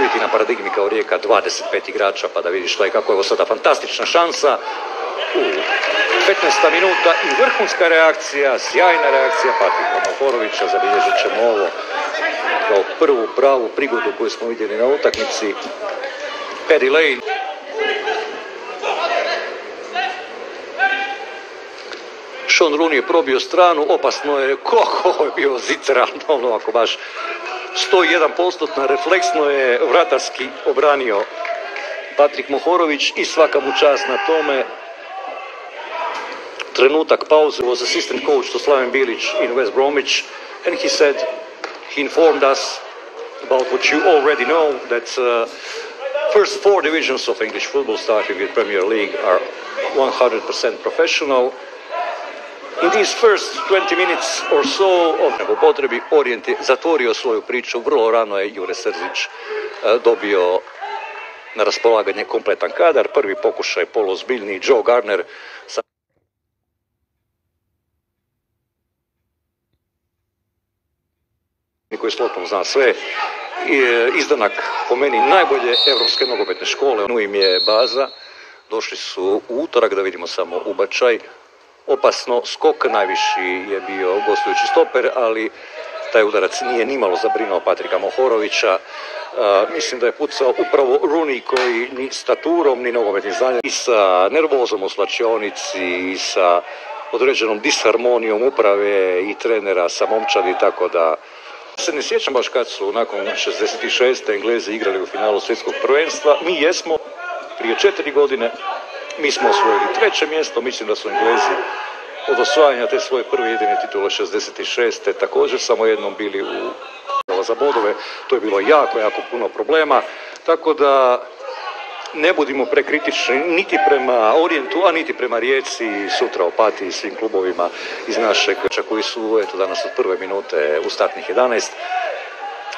živjeti na paradigmi kao Rijeka 25 igrača pa da vidiš što je kako je ovo sada fantastična šansa. U 15. minuta i vrhunska reakcija, sjajna reakcija Patrika Mohorovića, zabilježit ćemo ovo kao prvu pravu prigodu koju smo vidjeli na utakmici. Paddy Lane. Sean Rooney je probio stranu, opasno je, kako je bio ziceran, ono ako baš 101% refleksno je vratarski obranio Patrik Mohorović i svaka mu čast na tome. Trenutak pauze was assistant coach to Slaven Bilic in West Bromwich and he said, he informed us about what you already know, that uh, first four divisions of English football starting with Premier League are 100% professional. In these first 20 minutes or so of po potrebi Orient je zatvorio svoju priču. Vrlo rano je Jure Srzić e, dobio na raspolaganje kompletan kadar. Prvi pokušaj polozbiljni Joe Garner sa koji slotno zna sve. I, izdanak po meni najbolje evropske nogometne škole. Nu im je baza. Došli su u utorak da vidimo samo ubačaj opasno skok, najviši je bio gostujući stoper, ali taj udarac nije nimalo zabrinuo Patrika Mohorovića. mislim da je pucao upravo Runi koji ni staturom ni nogometnim znanjem i sa nervozom u slačionici i sa određenom disharmonijom uprave i trenera sa momčadi, tako da se ne sjećam baš kad su nakon 66. Englezi igrali u finalu svjetskog prvenstva. Mi jesmo prije četiri godine mi smo osvojili treće mjesto, mislim da su Englezi od osvajanja te svoje prve jedine titule 66. također samo jednom bili u za bodove. To je bilo jako, jako puno problema. Tako da ne budimo prekritični niti prema Orijentu, a niti prema Rijeci, sutra opati svim klubovima iz našeg koji su eto, danas od prve minute u startnih 11.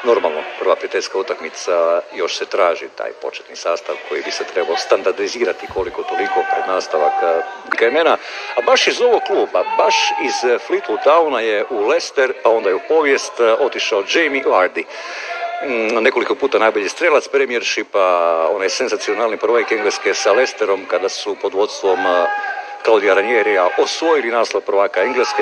Normalno, prva prijateljska utakmica još se traži taj početni sastav koji bi se trebao standardizirati koliko toliko pred nastavak eh, imena. A baš iz ovog kluba, baš iz Fleetwood Towna je u Leicester, a onda je u povijest eh, otišao Jamie Vardy. Mm, nekoliko puta najbolji strelac premijershipa, onaj senzacionalni projekt Engleske sa Leicesterom kada su pod vodstvom eh, Claudia Ranierija osvojili naslov prvaka Engleske.